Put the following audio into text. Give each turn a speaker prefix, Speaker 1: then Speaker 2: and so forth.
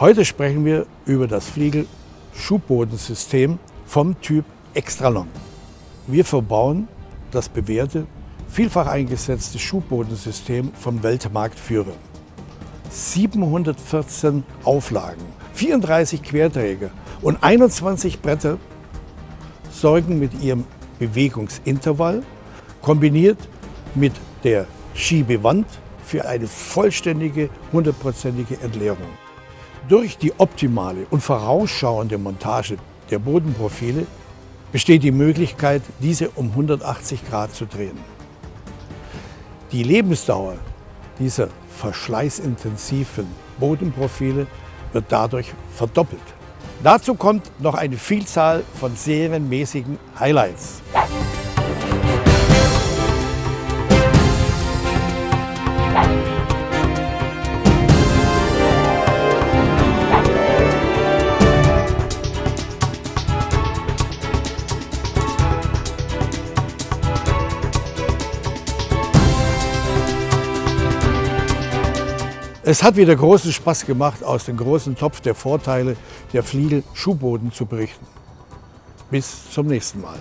Speaker 1: Heute sprechen wir über das Fliegel-Schubbodensystem vom Typ Extralong. Wir verbauen das bewährte, vielfach eingesetzte Schubbodensystem vom Weltmarktführer. 714 Auflagen, 34 Querträger und 21 Bretter sorgen mit ihrem Bewegungsintervall kombiniert mit der Schiebewand für eine vollständige, hundertprozentige Entleerung. Durch die optimale und vorausschauende Montage der Bodenprofile besteht die Möglichkeit, diese um 180 Grad zu drehen. Die Lebensdauer dieser verschleißintensiven Bodenprofile wird dadurch verdoppelt. Dazu kommt noch eine Vielzahl von serienmäßigen Highlights. Es hat wieder großen Spaß gemacht, aus dem großen Topf der Vorteile der Fliegel Schuhboden zu berichten. Bis zum nächsten Mal.